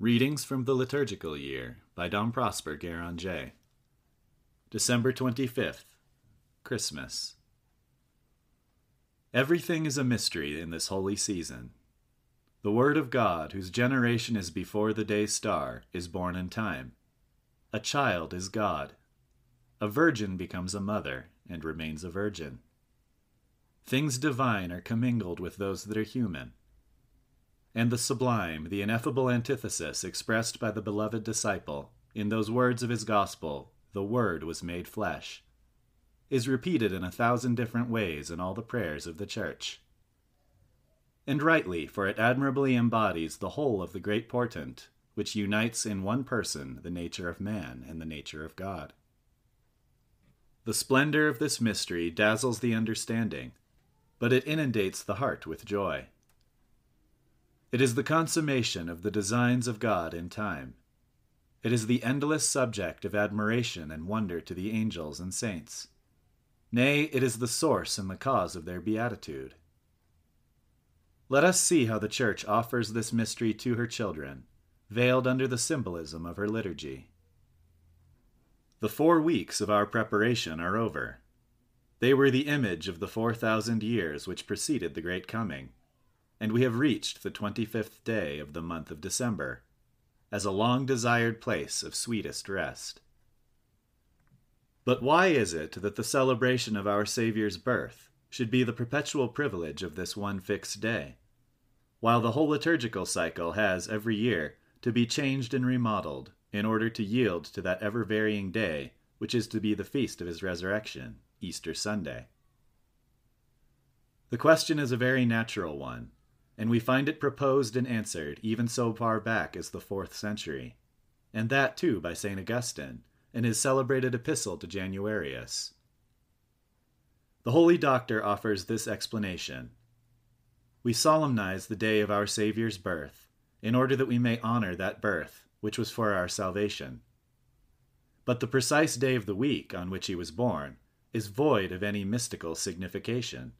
Readings from the Liturgical Year by Dom Prosper Guéranger. December 25th, Christmas. Everything is a mystery in this holy season. The Word of God, whose generation is before the day star, is born in time. A child is God. A virgin becomes a mother and remains a virgin. Things divine are commingled with those that are human and the sublime, the ineffable antithesis expressed by the beloved disciple in those words of his gospel, the Word was made flesh, is repeated in a thousand different ways in all the prayers of the Church. And rightly, for it admirably embodies the whole of the great portent, which unites in one person the nature of man and the nature of God. The splendor of this mystery dazzles the understanding, but it inundates the heart with joy. It is the consummation of the designs of God in time. It is the endless subject of admiration and wonder to the angels and saints. Nay, it is the source and the cause of their beatitude. Let us see how the Church offers this mystery to her children, veiled under the symbolism of her liturgy. The four weeks of our preparation are over. They were the image of the four thousand years which preceded the Great Coming and we have reached the 25th day of the month of December, as a long desired place of sweetest rest. But why is it that the celebration of our Saviour's birth should be the perpetual privilege of this one fixed day, while the whole liturgical cycle has every year to be changed and remodeled in order to yield to that ever varying day which is to be the feast of his resurrection, Easter Sunday? The question is a very natural one and we find it proposed and answered even so far back as the fourth century, and that too by St. Augustine in his celebrated epistle to Januarius. The Holy Doctor offers this explanation We solemnize the day of our Saviour's birth, in order that we may honor that birth, which was for our salvation. But the precise day of the week on which he was born is void of any mystical signification.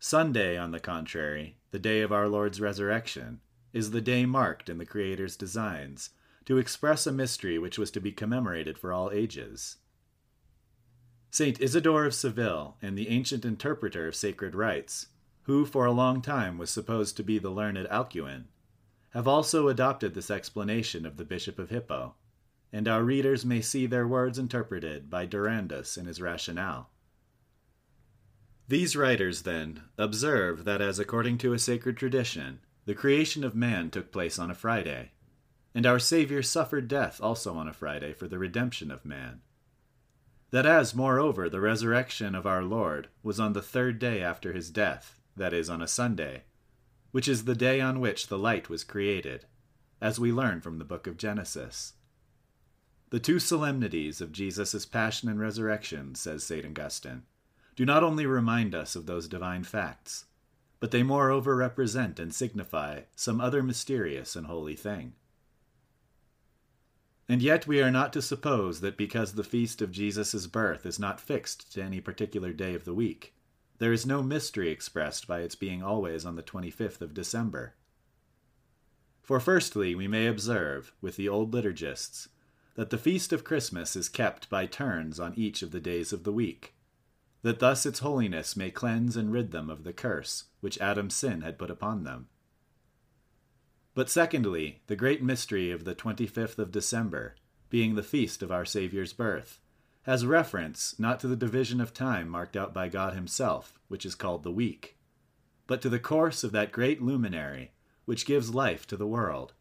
Sunday, on the contrary, the day of our Lord's resurrection, is the day marked in the Creator's designs to express a mystery which was to be commemorated for all ages. Saint Isidore of Seville, and the ancient interpreter of sacred rites, who for a long time was supposed to be the learned Alcuin, have also adopted this explanation of the Bishop of Hippo, and our readers may see their words interpreted by Durandus in his Rationale. These writers, then, observe that as according to a sacred tradition, the creation of man took place on a Friday, and our Saviour suffered death also on a Friday for the redemption of man. That as, moreover, the resurrection of our Lord was on the third day after his death, that is, on a Sunday, which is the day on which the light was created, as we learn from the book of Genesis. The two solemnities of Jesus' passion and resurrection, says St. Augustine, do not only remind us of those divine facts, but they moreover represent and signify some other mysterious and holy thing. And yet we are not to suppose that because the feast of Jesus' birth is not fixed to any particular day of the week, there is no mystery expressed by its being always on the 25th of December. For firstly, we may observe, with the old liturgists, that the feast of Christmas is kept by turns on each of the days of the week that thus its holiness may cleanse and rid them of the curse which Adam's sin had put upon them. But secondly, the great mystery of the 25th of December, being the feast of our Saviour's birth, has reference not to the division of time marked out by God Himself, which is called the week, but to the course of that great luminary which gives life to the world,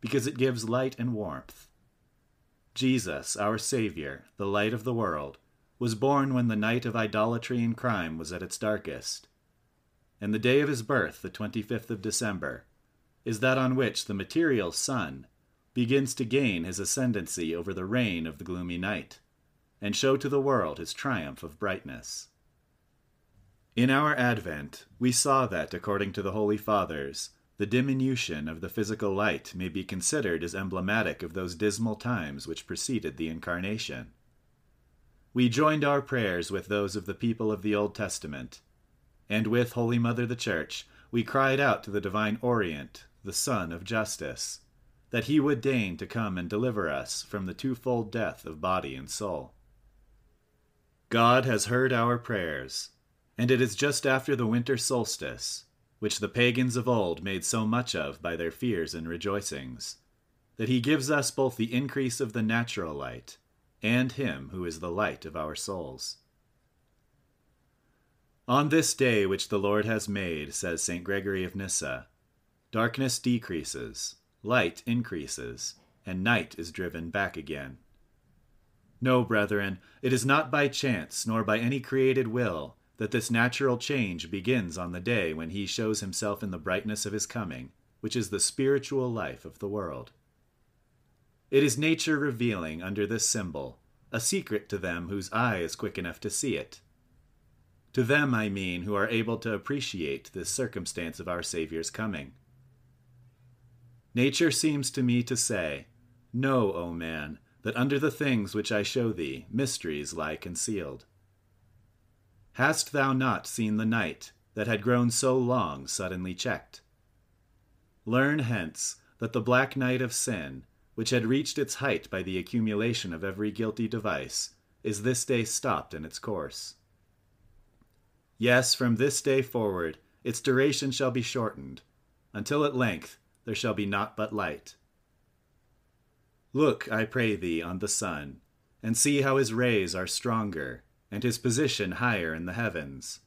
because it gives light and warmth. Jesus, our Saviour, the light of the world, was born when the night of idolatry and crime was at its darkest. And the day of his birth, the 25th of December, is that on which the material sun begins to gain his ascendancy over the reign of the gloomy night, and show to the world his triumph of brightness. In our Advent, we saw that, according to the Holy Fathers, the diminution of the physical light may be considered as emblematic of those dismal times which preceded the Incarnation. We joined our prayers with those of the people of the Old Testament, and with Holy Mother the Church, we cried out to the divine Orient, the Sun of Justice, that he would deign to come and deliver us from the twofold death of body and soul. God has heard our prayers, and it is just after the winter solstice, which the pagans of old made so much of by their fears and rejoicings, that he gives us both the increase of the natural light and him who is the light of our souls. On this day which the Lord has made, says St. Gregory of Nyssa, darkness decreases, light increases, and night is driven back again. No, brethren, it is not by chance, nor by any created will, that this natural change begins on the day when he shows himself in the brightness of his coming, which is the spiritual life of the world. It is nature revealing under this symbol, a secret to them whose eye is quick enough to see it. To them, I mean, who are able to appreciate this circumstance of our Saviour's coming. Nature seems to me to say, Know, O man, that under the things which I show thee mysteries lie concealed. Hast thou not seen the night that had grown so long suddenly checked? Learn hence that the black night of sin, which had reached its height by the accumulation of every guilty device, is this day stopped in its course. Yes, from this day forward its duration shall be shortened, until at length there shall be naught but light. Look, I pray thee, on the sun, and see how his rays are stronger, and his position higher in the heavens.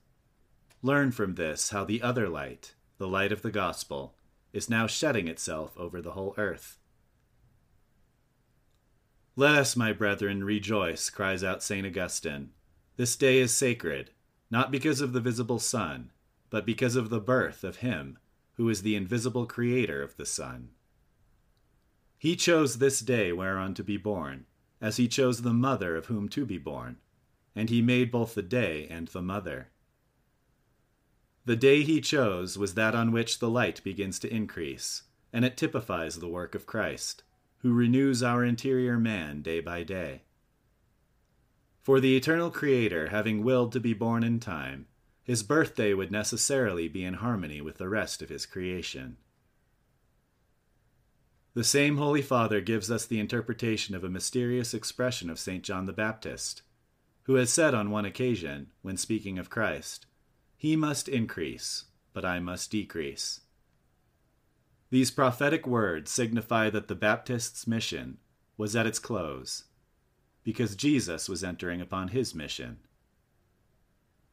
Learn from this how the other light, the light of the gospel, is now shedding itself over the whole earth. Let us, my brethren, rejoice, cries out St. Augustine. This day is sacred, not because of the visible sun, but because of the birth of Him who is the invisible creator of the sun. He chose this day whereon to be born, as he chose the mother of whom to be born, and he made both the day and the mother. The day he chose was that on which the light begins to increase, and it typifies the work of Christ, who renews our interior man day by day. For the eternal Creator, having willed to be born in time, his birthday would necessarily be in harmony with the rest of his creation. The same Holy Father gives us the interpretation of a mysterious expression of St. John the Baptist, who has said on one occasion, when speaking of Christ, He must increase, but I must decrease. These prophetic words signify that the Baptist's mission was at its close, because Jesus was entering upon his mission.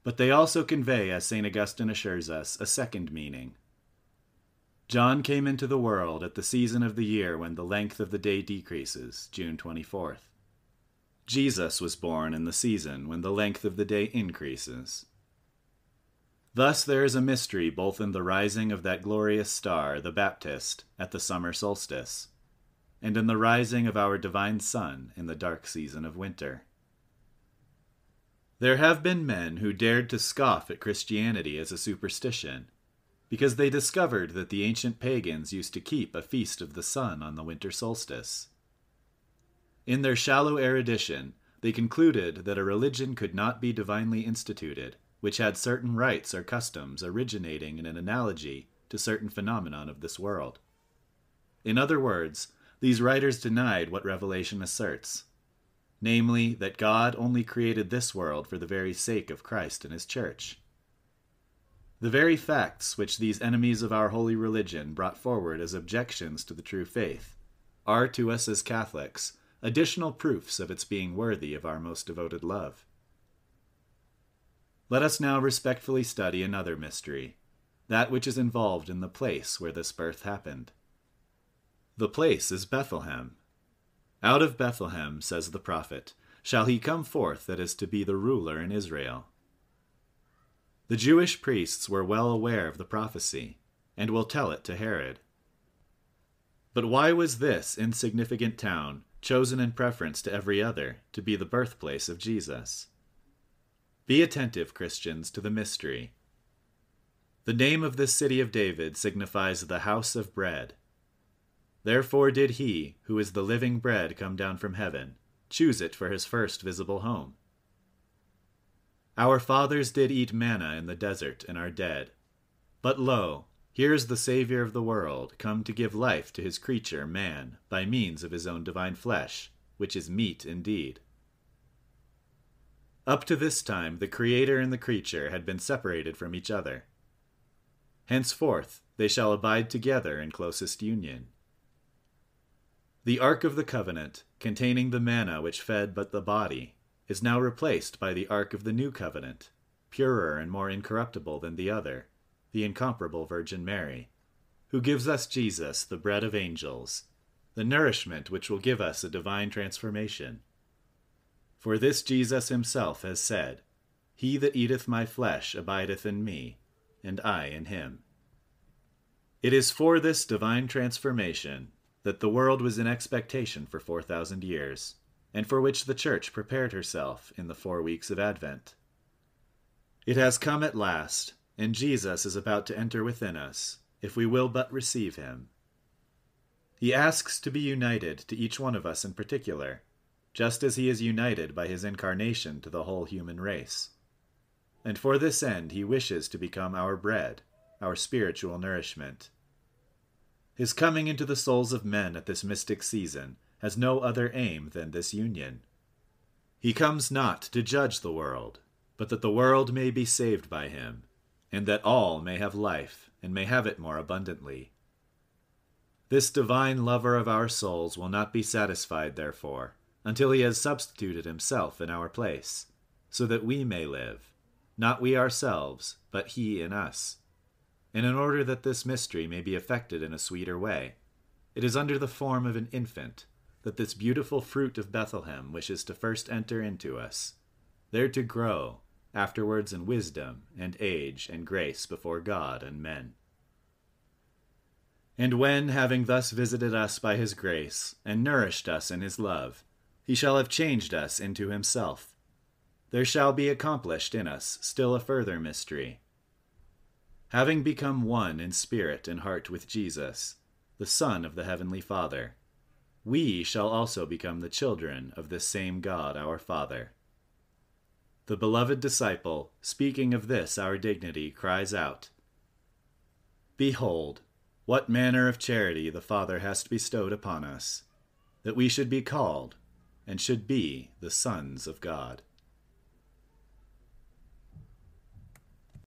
But they also convey, as St. Augustine assures us, a second meaning. John came into the world at the season of the year when the length of the day decreases, June 24th. Jesus was born in the season when the length of the day increases. Thus there is a mystery both in the rising of that glorious star, the Baptist, at the summer solstice, and in the rising of our divine Sun in the dark season of winter. There have been men who dared to scoff at Christianity as a superstition because they discovered that the ancient pagans used to keep a feast of the sun on the winter solstice. In their shallow erudition, they concluded that a religion could not be divinely instituted, which had certain rites or customs originating in an analogy to certain phenomena of this world. In other words, these writers denied what Revelation asserts namely, that God only created this world for the very sake of Christ and his church. The very facts which these enemies of our holy religion brought forward as objections to the true faith are to us as Catholics additional proofs of its being worthy of our most devoted love. Let us now respectfully study another mystery, that which is involved in the place where this birth happened. The place is Bethlehem. Out of Bethlehem, says the prophet, shall he come forth that is to be the ruler in Israel. The Jewish priests were well aware of the prophecy, and will tell it to Herod. But why was this insignificant town chosen in preference to every other to be the birthplace of Jesus? Be attentive, Christians, to the mystery. The name of this city of David signifies the house of bread. Therefore did he, who is the living bread come down from heaven, choose it for his first visible home. Our fathers did eat manna in the desert and are dead. But lo, Here is the Saviour of the world, come to give life to his creature, man, by means of his own divine flesh, which is meat indeed. Up to this time, the Creator and the creature had been separated from each other. Henceforth, they shall abide together in closest union. The Ark of the Covenant, containing the manna which fed but the body, is now replaced by the Ark of the New Covenant, purer and more incorruptible than the other the incomparable Virgin Mary, who gives us Jesus, the bread of angels, the nourishment which will give us a divine transformation. For this Jesus himself has said, He that eateth my flesh abideth in me, and I in him. It is for this divine transformation that the world was in expectation for 4,000 years, and for which the Church prepared herself in the four weeks of Advent. It has come at last, and Jesus is about to enter within us, if we will but receive him. He asks to be united to each one of us in particular, just as he is united by his incarnation to the whole human race. And for this end he wishes to become our bread, our spiritual nourishment. His coming into the souls of men at this mystic season has no other aim than this union. He comes not to judge the world, but that the world may be saved by him and that all may have life, and may have it more abundantly. This divine lover of our souls will not be satisfied, therefore, until he has substituted himself in our place, so that we may live, not we ourselves, but he in us. And in order that this mystery may be effected in a sweeter way, it is under the form of an infant that this beautiful fruit of Bethlehem wishes to first enter into us, there to grow afterwards in wisdom and age and grace before God and men. And when, having thus visited us by his grace, and nourished us in his love, he shall have changed us into himself, there shall be accomplished in us still a further mystery. Having become one in spirit and heart with Jesus, the Son of the Heavenly Father, we shall also become the children of this same God our Father. The beloved disciple, speaking of this our dignity, cries out Behold, what manner of charity the Father hast bestowed upon us, that we should be called, and should be the sons of God.